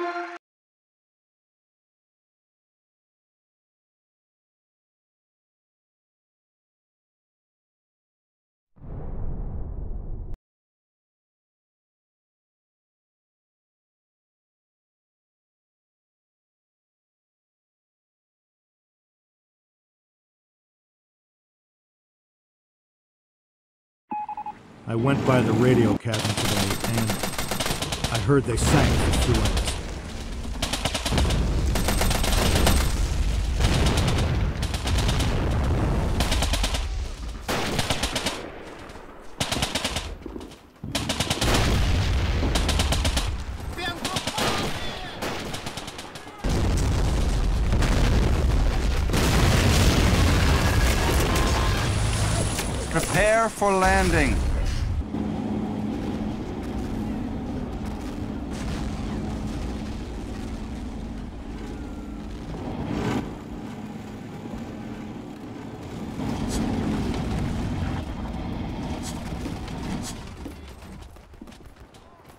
I went by the radio cabin today, and I heard they sank the Suez. Prepare for landing.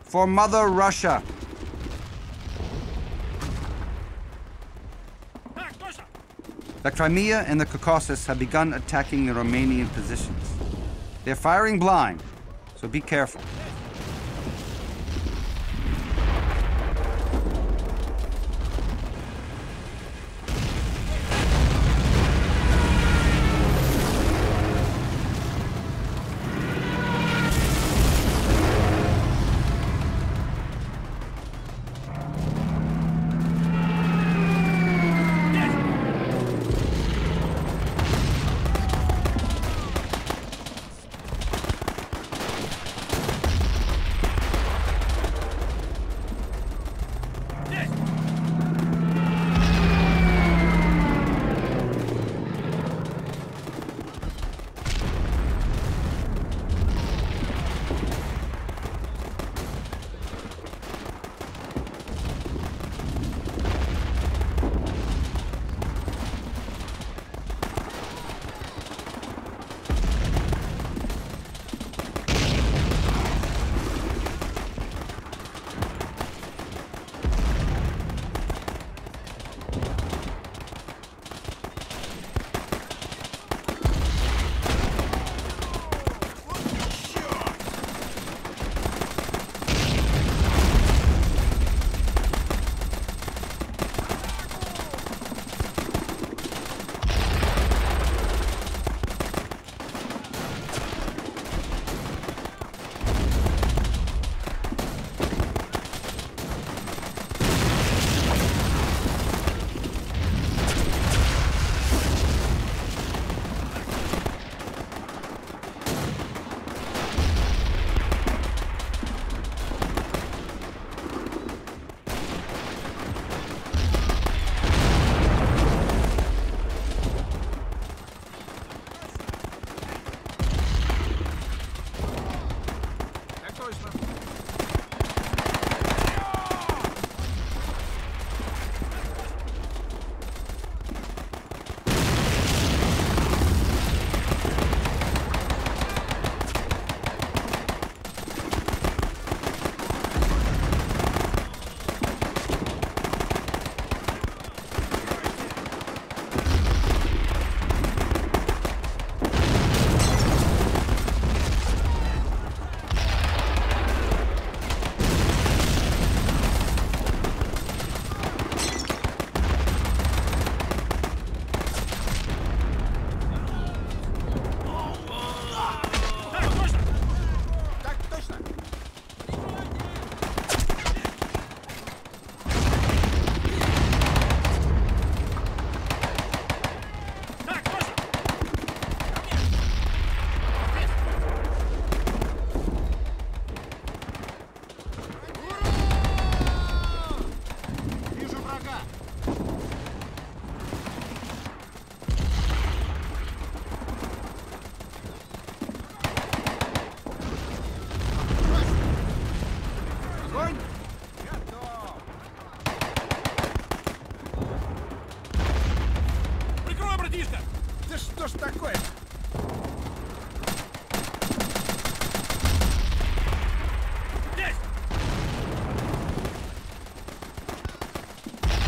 For Mother Russia. The Crimea and the Caucasus have begun attacking the Romanian positions. They're firing blind, so be careful.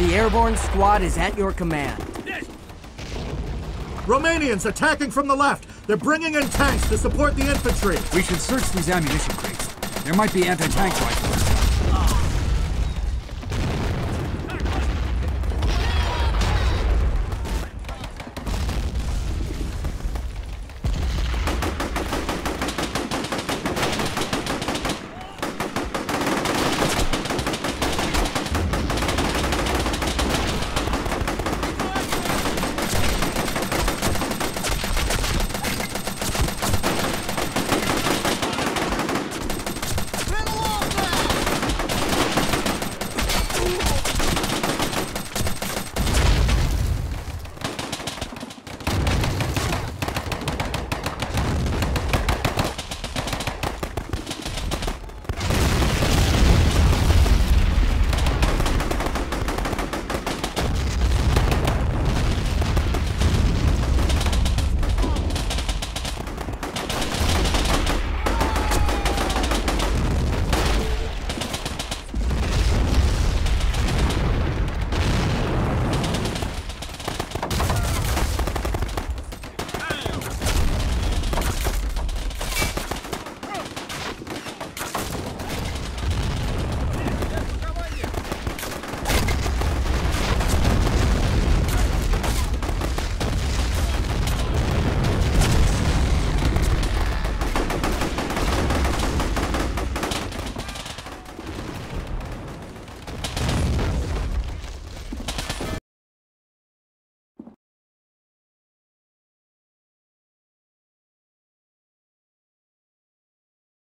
The airborne squad is at your command. Romanians attacking from the left. They're bringing in tanks to support the infantry. We should search these ammunition crates. There might be anti-tank rifles.